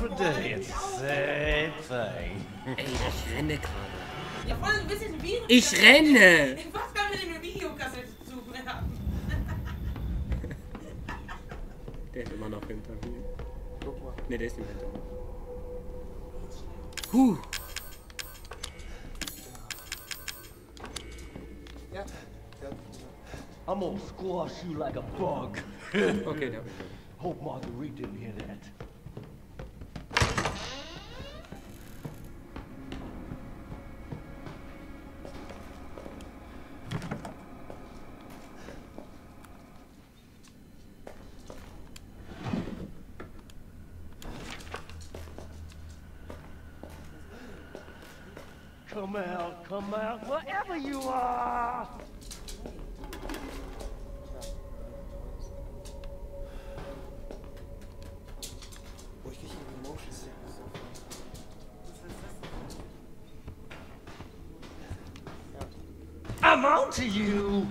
different day. It's the same thing. Ey, ich renne gerade. Ja, vor allem ein bisschen Video. Ich renne! Was kann mit dem Videokassette zu haben? Der ist immer noch hinter mir. Guck mal. Ne, der ist nicht hinter mir. Huh. Ja. I'm gonna squash you like a bug. Okay, schon. Hope Marguerite didn't hear that. Come out, come out, wherever you are! Wo ich richtig Motion Sickness I'm on to you!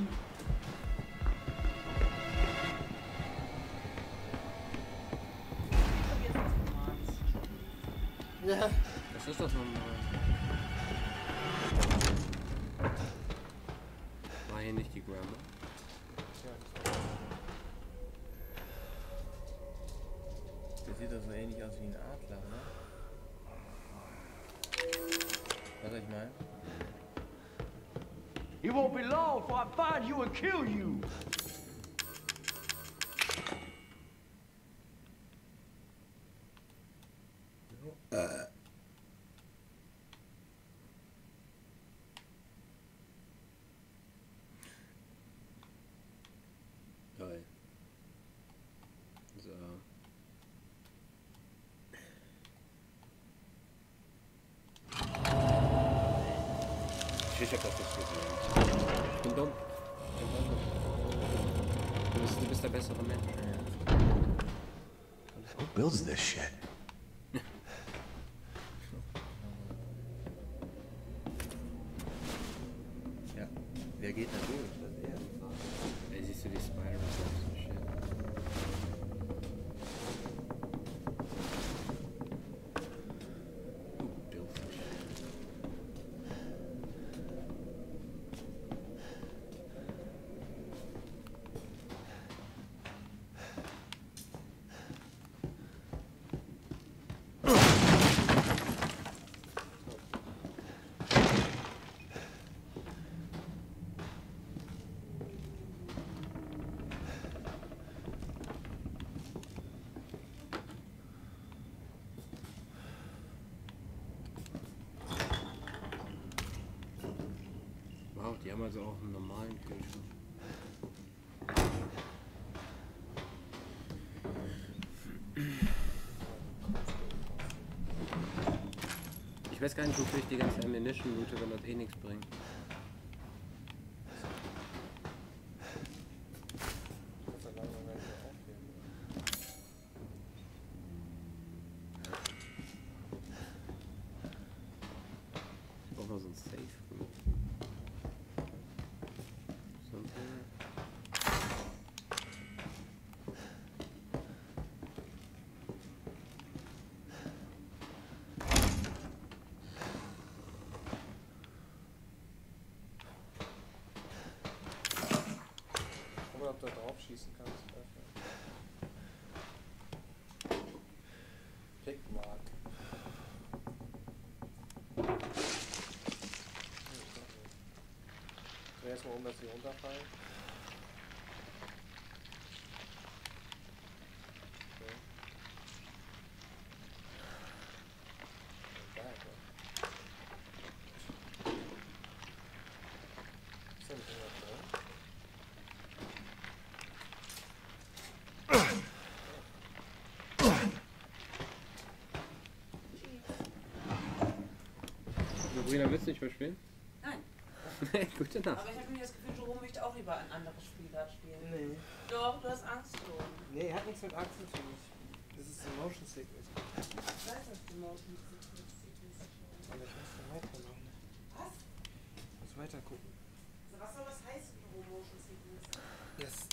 Ich hab das jetzt gesehen. Ich bin dumm. Du bist, du bist der bessere Mensch. Who builds this shit? Ja. Wer geht da durch? Das ist er. Ey, siehst du die Spider-Man und so shit. Du Billfisch. Also auch einen normalen Kühlschrank. Ich weiß gar nicht, wofür ich die ganze Ammunition loote, wenn das eh nichts bringt. Kannst du langsam gar nicht mehr aufheben. Ich brauch mal so ein Safe. Something. Guck mal, ob du da drauf schießen kannst. Pickmark. Dreh erstmal um, dass sie runterfallen. Okay. Geil, ja. Ist da nicht irgendwas drin? Sabrina, willst du nicht mehr spielen? Nein. Gute Nacht. Aber ich habe mir das Gefühl, Jerome möchte auch lieber ein anderes Spiel da spielen. Nee. Doch, du hast Angst vor. Nee, hat nichts mit Angst zu tun. Das ist ein Motion Sickness. Ich weiß, dass du Motion Sickness hast. Aber ich muss da weitermachen. Was? Ich muss weiter gucken. Also was soll das heißen, Jerome, Motion Sickness? Yes.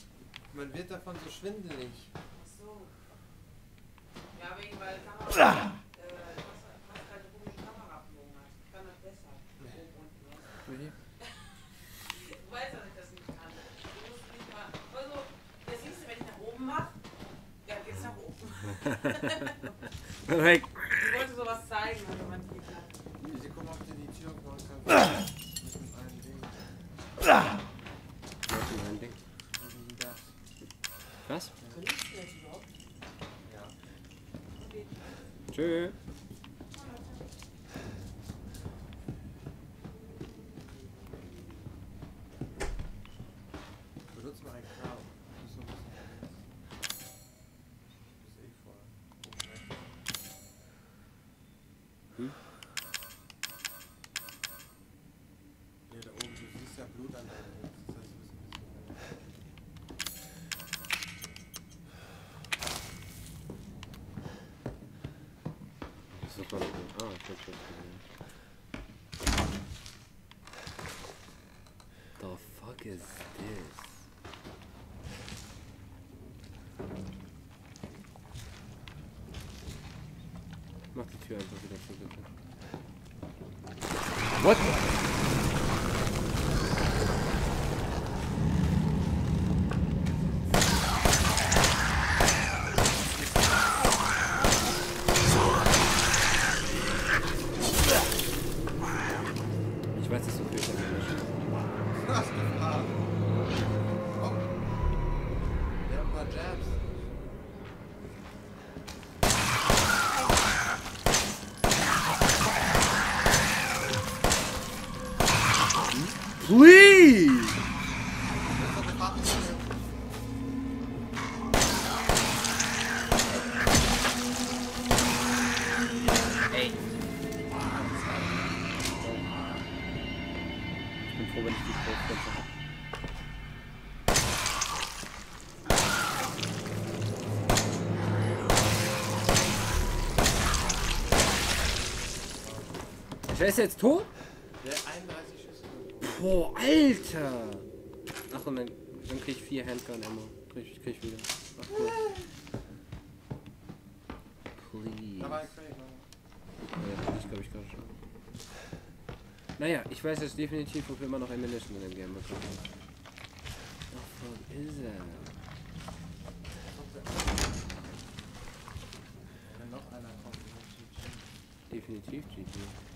Man wird davon so schwindelig. Ach so. Ja, wegen, weil Kamera äh, was, was deine komische Kamerablung hat. Ich kann das besser. Oben unten. weißt du? Ich weiß, dass ich das nicht kann. Du musst nicht mal. Also, das siehst du, wenn ich nach oben mache, dann geht's nach oben. Ich wollte sowas zeigen, aber man geht guck mal, ob dir die Tür aufmachen kann. Mit dem einen Ding. Was ist mein Ding? Was? Können die das überhaupt? Ja. Okay. Tschö. Benutzt mal einen Kram. Das ist so ein bisschen. Das ist eh voll. Oben rechts. Hm? Ja, da oben, du siehst ja Blut an deinem Hut. Das heißt, du bist ein bisschen. Das ist doch mal. Ah, ich hab schon gesehen. The fuck is this? Mach die Tür einfach wieder zu, bitte. What? Jabs. Please! Ist jetzt tot? Der 31 Schüsse. Boah, Alter! Ach, und dann, dann krieg ich vier Handgun-Ammo. Krieg, ich- krieg ich wieder. Ach, cool. Please. Ja, das glaube ich gerade schon. Naja, ich weiß jetzt definitiv, wofür man noch Ammunition in dem Game bekommt. Davon ist er. Definitiv GG.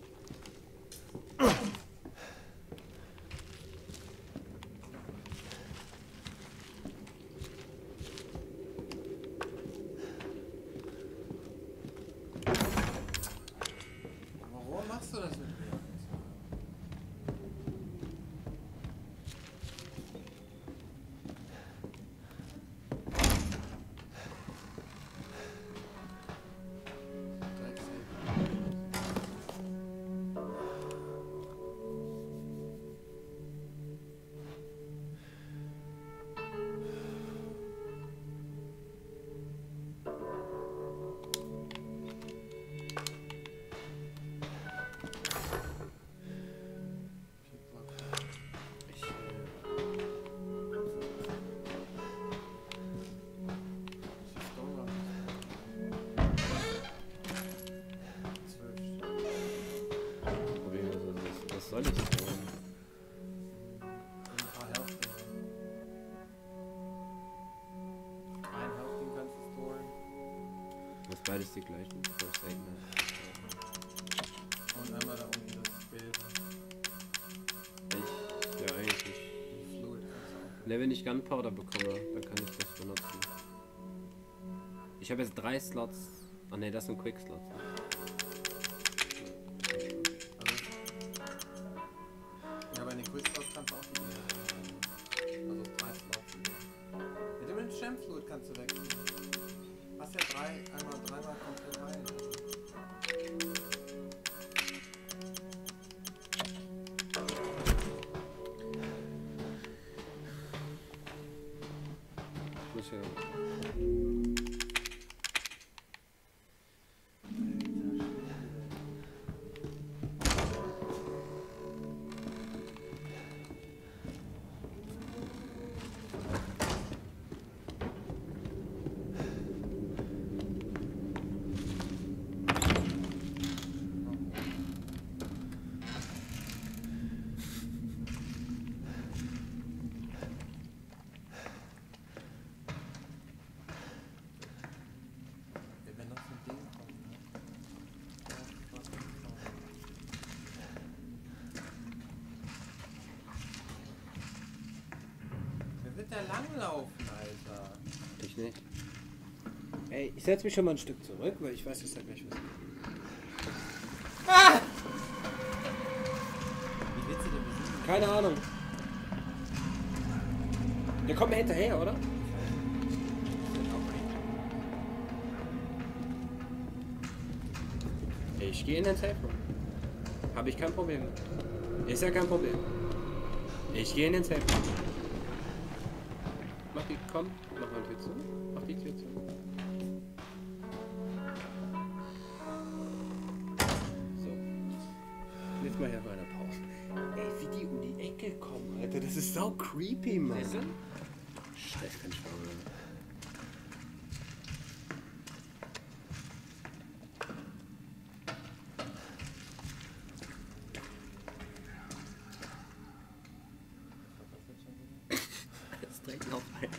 die gleichen. First Aid, ne? Und einmal da unten das Gelbe. Ich, ja, eigentlich. Fluid kannst Ne, wenn ich Gunpowder bekomme, dann kann ich das benutzen. Ich habe jetzt drei Slots. Ah ne, das sind Quick Slots. Da langlaufen, Alter? Ich nicht. Ey, ich setze mich schon mal ein Stück zurück, weil ich weiß jetzt ja gleich was. Wie willst du denn besiegen? Keine Ahnung. Der kommt mir hinterher, oder? Ich gehe in den Safe Room. Habe ich kein Problem. Ist ja kein Problem. Ich gehe in den Safe Room. Mach die, komm, mach mal Tür zu. Mach die Tür zu. So. Jetzt mal hier bei der Pause. Ey, wie die um die Ecke kommen, Alter. Das ist so creepy, Mann. Siehst du? Scheiß kein Schwamm, Jetzt direkt auf einer.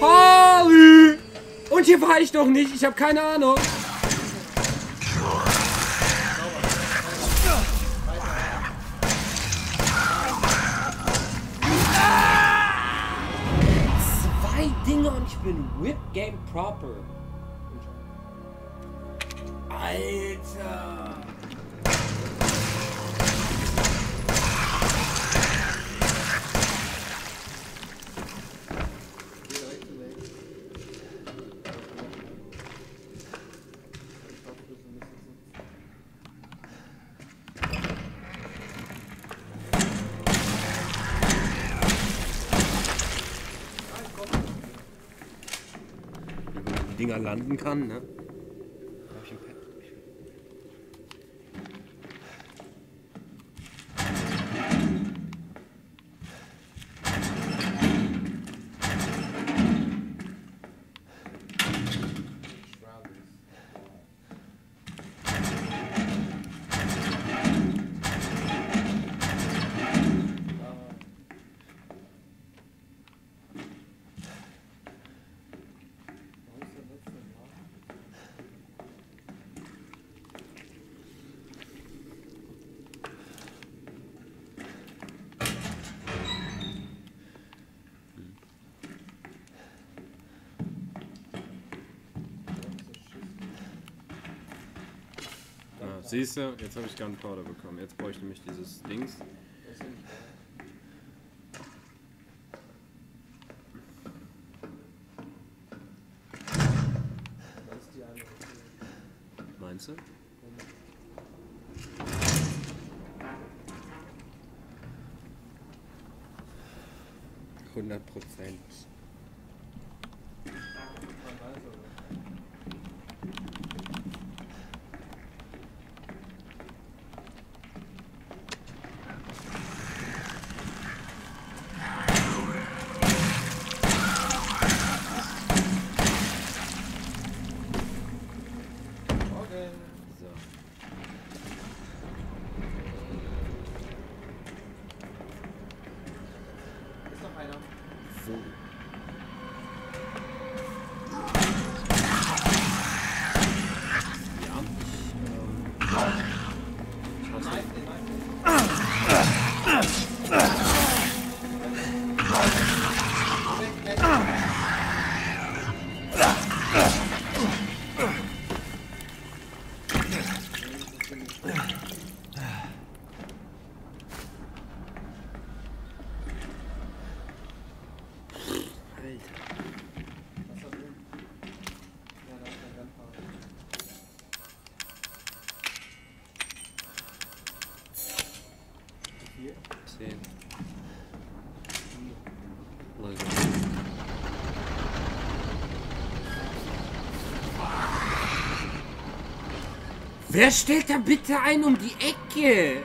Harry! Und hier war ich doch nicht. Ich habe keine Ahnung. Zwei Dinge und ich bin Whip Game Proper. Alter! Dinger landen kann, ne? Siehst du, jetzt habe ich Gunpowder bekommen. Jetzt brauche ich nämlich dieses Dings. Meinst du? Hundert Prozent. Weg, Wer stellt da bitte ein um die Ecke?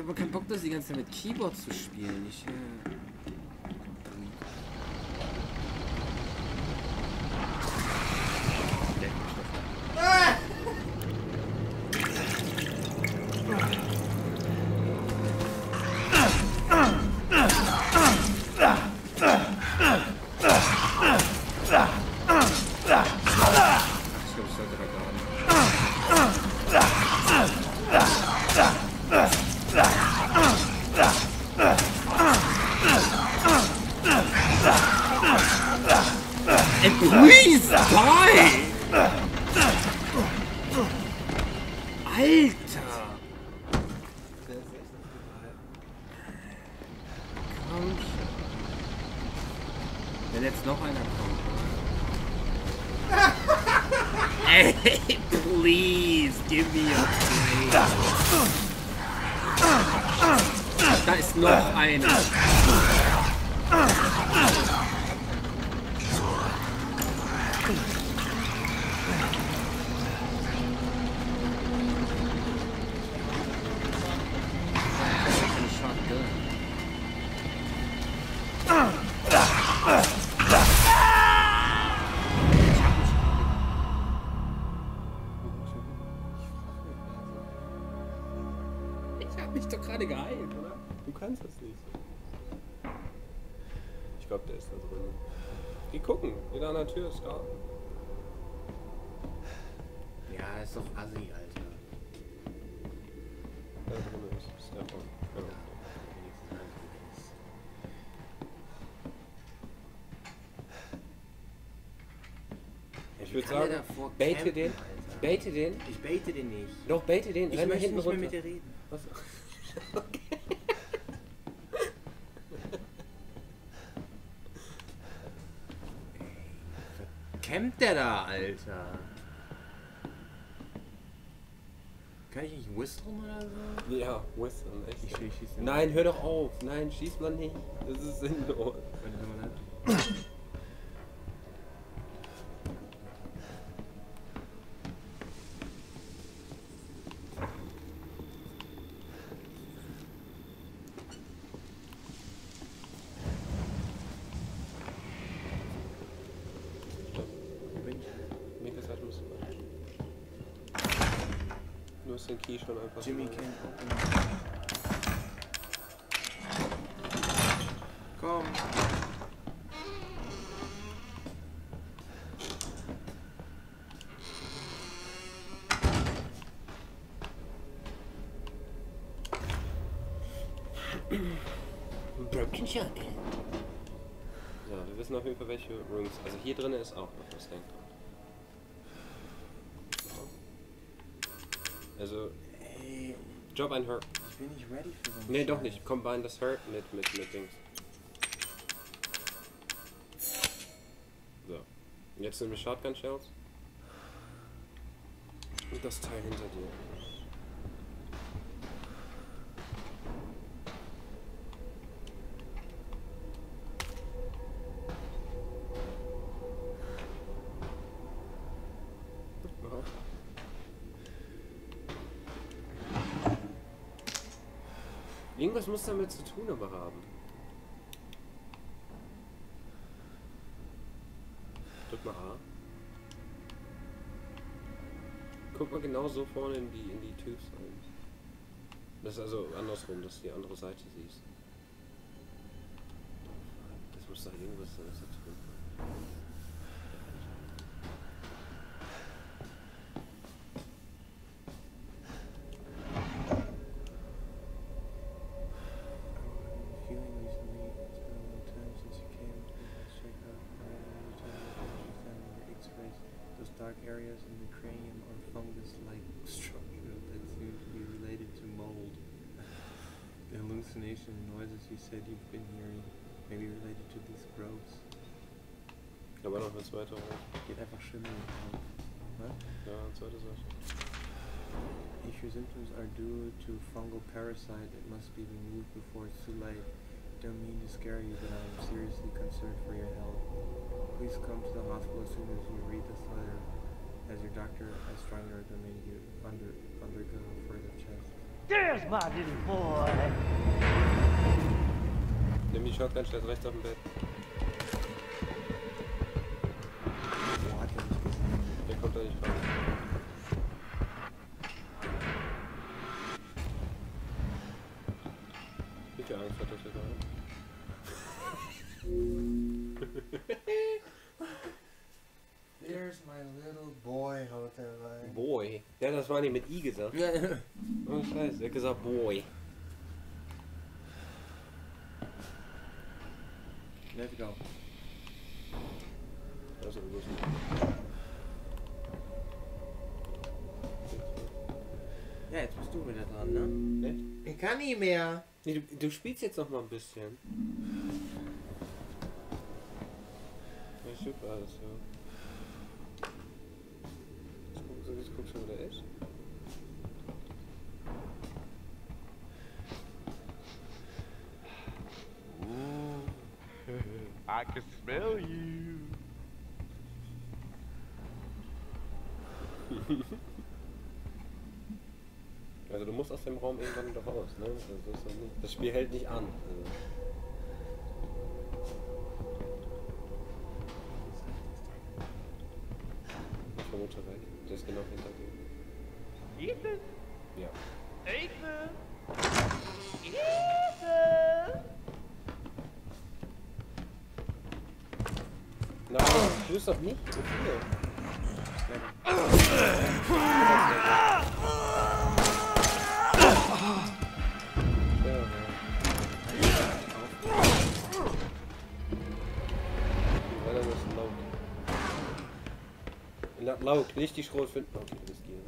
Habe keinen Bock, das die ganze Zeit mit Keyboard zu spielen. Ich, äh... an der Tür ist da. Ja, ist doch assi, Alter. Da drin ist Stefan. Ja. Ich würde sagen, baite campen, den. Alter? Baite den. Ich baite den nicht. Doch, baite den. Ich Renn mal möchte hinten nicht mehr mit dir reden. Was? Campt der da, Alter? Kann ich nicht whistlen oder so? Ja, Western, echt. Ich schieß den. Nein, hör doch auf. Nein, schieß mal nicht. Das ist sinnlos. Warte, warte, warte. Wo bin ich? Linke Seite musst du rein. Du schon einfach. Jimmy open. Komm. Broken Shotgun. Ja, wir wissen auf jeden Fall, welche Rooms. Also hier drin ist auch noch was drin. Also, Job ein Hurt. ich bin nicht ready für so Nee, doch nicht. Combine das Hurt mit, mit, mit Dings. So. Und Jetzt nehmen wir Shotgun Shells. Und das Teil hinter dir. Irgendwas muss damit zu tun aber haben. Drück mal A. Guck mal genau so vorne in die, in die Tubes rein. Das ist also andersrum, dass du die andere Seite siehst. Das muss da irgendwas damit zu tun haben. Areas in the cranium are fungus-like structure that seem to be related to mold. The hallucination and noises you said you've been hearing may be related to these growths. Aber noch eine zweite Seite. Geht einfach schlimmer auf. Was? Ja, eine zweite Seite. If your symptoms are due to fungal parasite, it must be removed before it's too late. Don't mean to scare you, but I am seriously concerned for your health. Please come to the hospital as soon as you read this letter, as your doctor has strongly recommended you under, undergo further checks. There's my little boy. Nimm die Shotgun, stellt rechts auf dem Bett. Boy. Ja, das war nicht mit I gesagt. Oh scheiße, er hat gesagt Boy. Let's go. Also, du musst Ja, jetzt bist du wieder dran, ne? Ne? Ich kann nicht mehr. Nee, du, du spielst jetzt noch mal ein bisschen. Ja, super, alles so. Jetzt guck, so, jetzt guck schon, wo der ist. I can smell you. Also du musst aus dem Raum irgendwann wieder raus, ne? Also das, ist doch nicht, das Spiel hält nicht an. Also. Ich vermute weg. Ist genau hinter dir. Ethan? Ja. Ethan? Ethan? Nein, du bist doch nicht so viel. Lauk, nicht die Schrot finden. Okay, du bist gierig.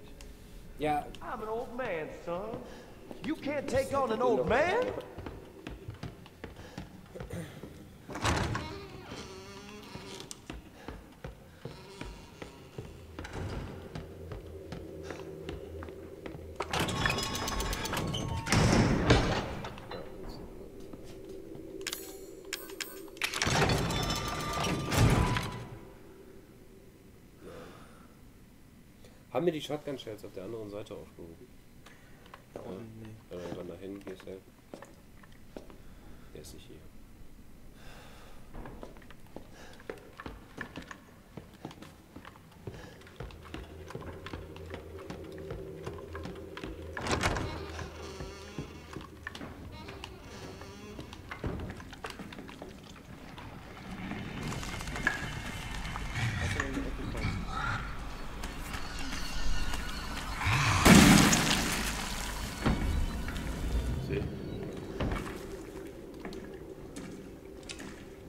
Ja, I'm an old man, son. You can't take on an old man? Haben wir die Shotgun Shells auf der anderen Seite aufgehoben? Unten, nee. Wenn du dann dahin gehst, ey. Der ist nicht hier. Hast du in die Ecke kommen? See.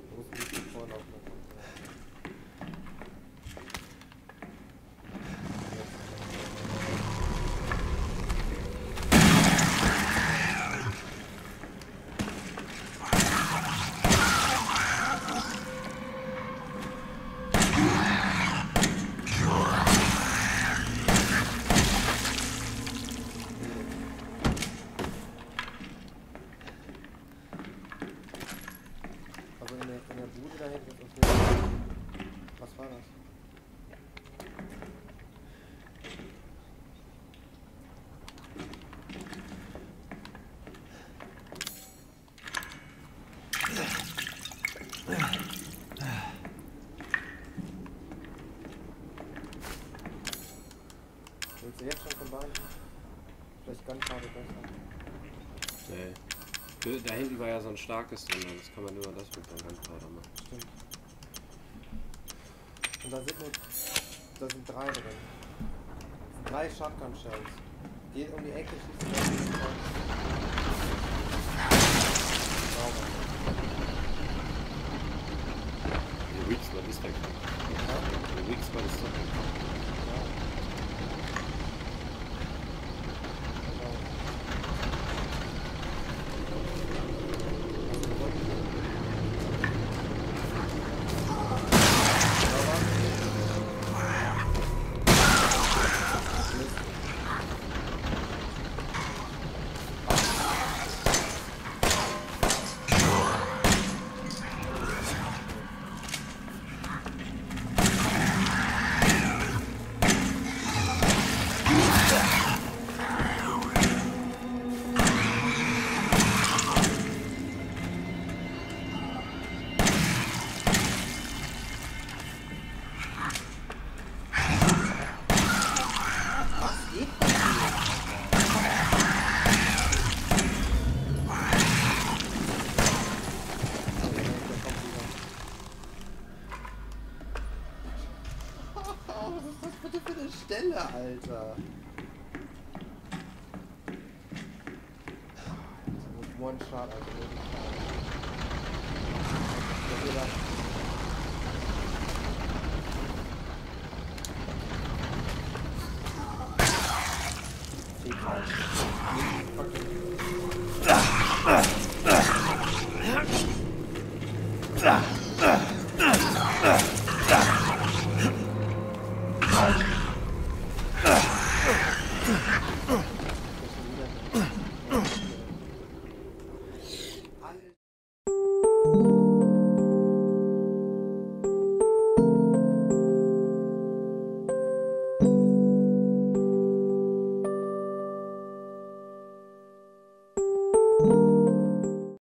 Du musst ein bisschen vorlaufen. dann kommt er. Also in der, in der Bude da hinten ist uns nicht. Was war das? Willst du jetzt schon vom Bahn? Vielleicht ganz schade besser. Nee. Da hinten war ja so ein starkes drin, das kann man nur das mit einem Gunpowder machen. Stimmt. Und da sind nur, da sind drei drin. Drei Shotgun Shells. Geht um die Ecke, schießt Kreuz. Sauber. Der Weeks, was ist der? Ja? Der Weeks, was ist der? Ja. One Shot, also wirklich